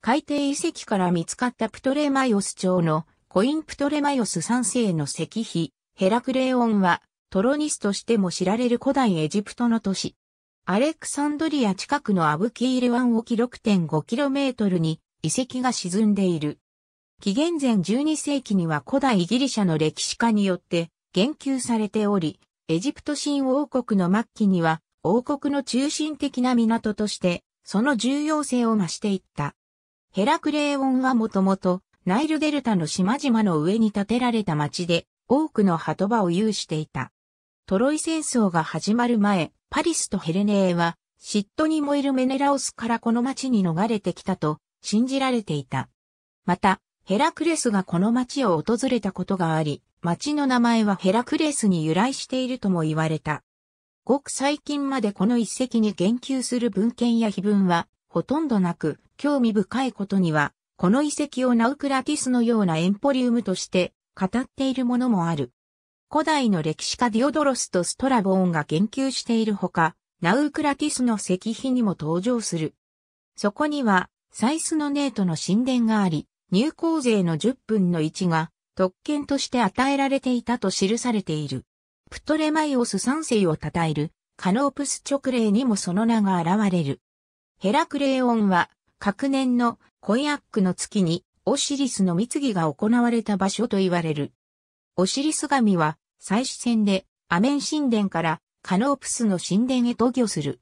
海底遺跡から見つかったプトレマイオス朝のコインプトレマイオス3世の石碑、ヘラクレオンはトロニスとしても知られる古代エジプトの都市。アレクサンドリア近くのアブキール湾沖 6.5km に遺跡が沈んでいる。紀元前12世紀には古代ギリシャの歴史家によって言及されており、エジプト新王国の末期には王国の中心的な港としてその重要性を増していった。ヘラクレーオンはもともとナイルデルタの島々の上に建てられた町で多くの鳩場を有していた。トロイ戦争が始まる前、パリスとヘレネーは嫉妬に燃えるメネラオスからこの町に逃れてきたと信じられていた。また、ヘラクレスがこの町を訪れたことがあり、町の名前はヘラクレスに由来しているとも言われた。ごく最近までこの一石に言及する文献や碑文はほとんどなく、興味深いことには、この遺跡をナウクラティスのようなエンポリウムとして語っているものもある。古代の歴史家ディオドロスとストラボーンが言及しているほか、ナウクラティスの石碑にも登場する。そこには、サイスのネートの神殿があり、入港税の10分の1が特権として与えられていたと記されている。プトレマイオス3世を称えるカノープス直令にもその名が現れる。ヘラクレーオンは、各年のコイアックの月にオシリスの密議が行われた場所と言われる。オシリス神は、祭祀戦で、アメン神殿からカノープスの神殿へ渡御する。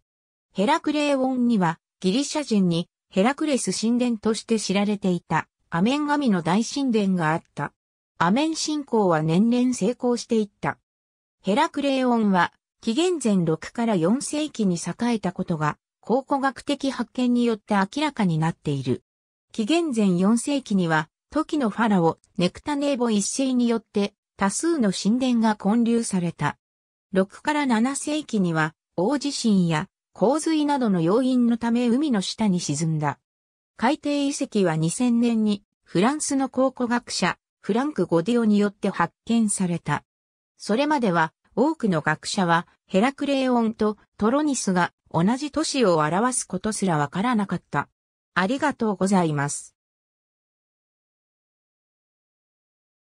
ヘラクレーオンには、ギリシャ人にヘラクレス神殿として知られていたアメン神の大神殿があった。アメン信仰は年々成功していった。ヘラクレーオンは紀元前6から4世紀に栄えたことが考古学的発見によって明らかになっている。紀元前4世紀には時のファラオネクタネーボ一世によって多数の神殿が建立された。6から7世紀には大地震や洪水などの要因のため海の下に沈んだ。海底遺跡は2000年にフランスの考古学者フランク・ゴディオによって発見された。それまでは多くの学者はヘラクレオンとトロニスが同じ都市を表すことすらわからなかった。ありがとうございます。